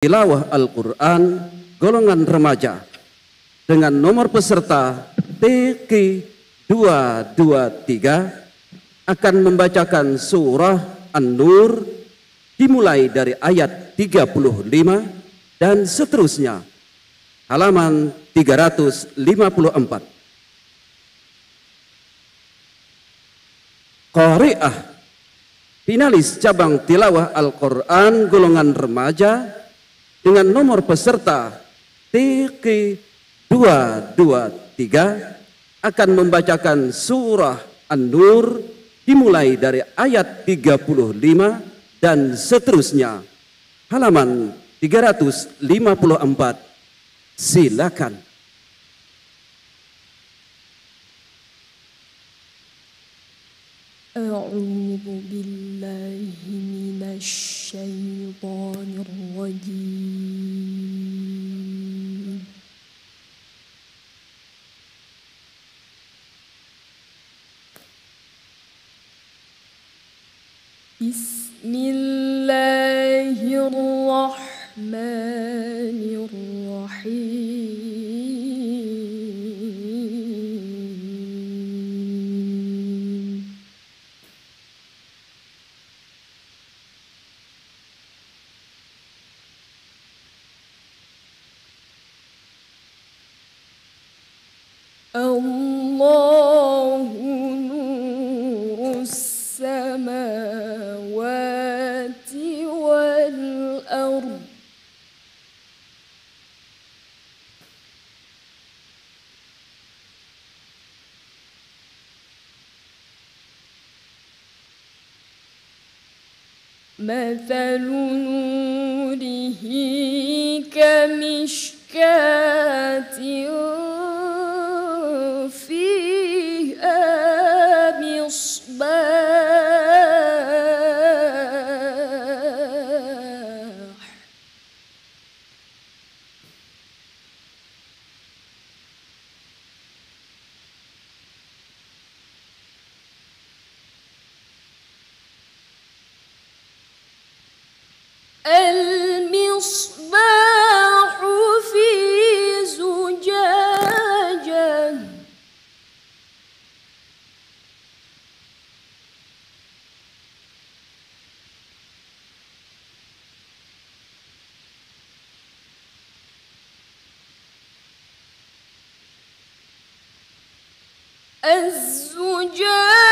tilawah Al-Quran golongan remaja dengan nomor peserta TK 223 akan membacakan surah An-Nur dimulai dari ayat 35 dan seterusnya. Halaman 354 Qari'ah finalis cabang tilawah Al-Quran golongan remaja dengan nomor peserta TK 223 akan membacakan surah An-Nur dimulai dari ayat 35 dan seterusnya. Halaman 354. Silakan. بسم الله الرحمن مثل نوره كمشكاة. الزجاج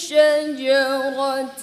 شجرة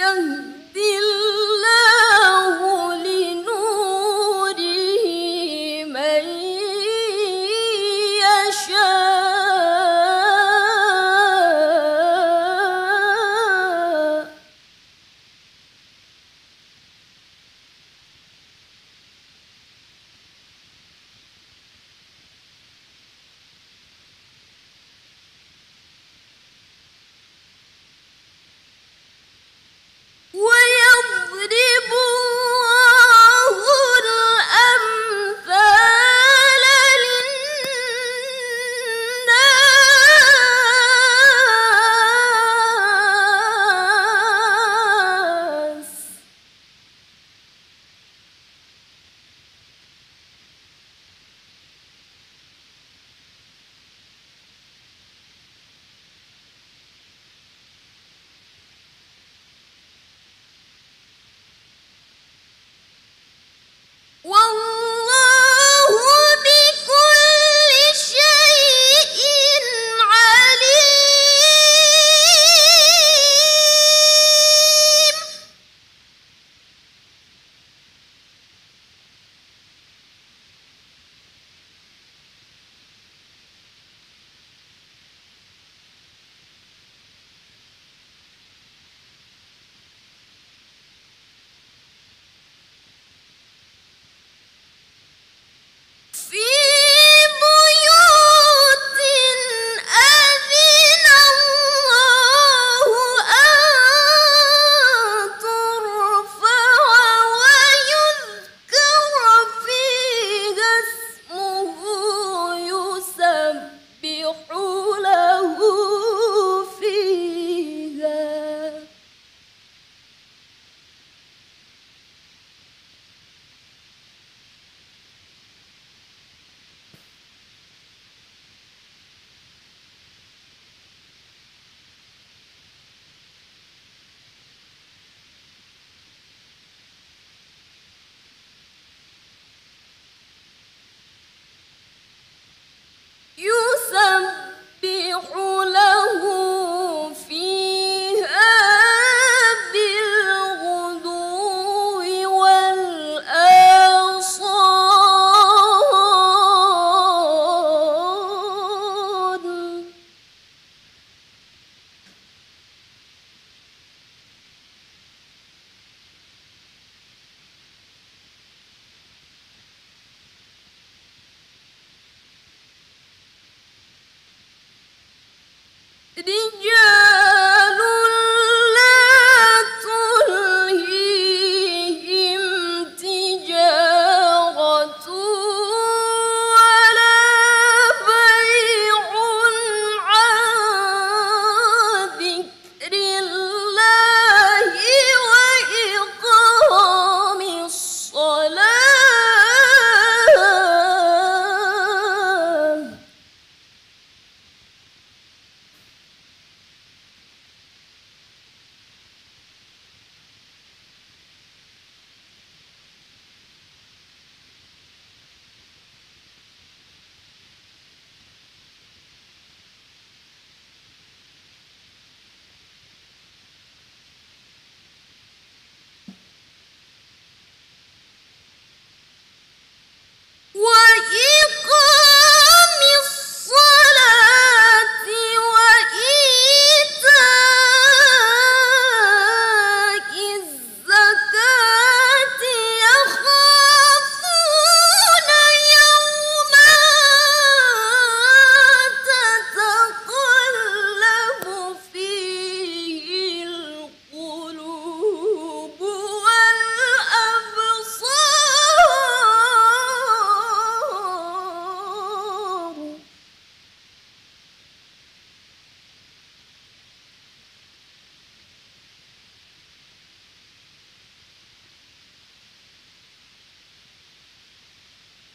嗯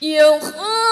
有何？